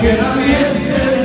can I miss?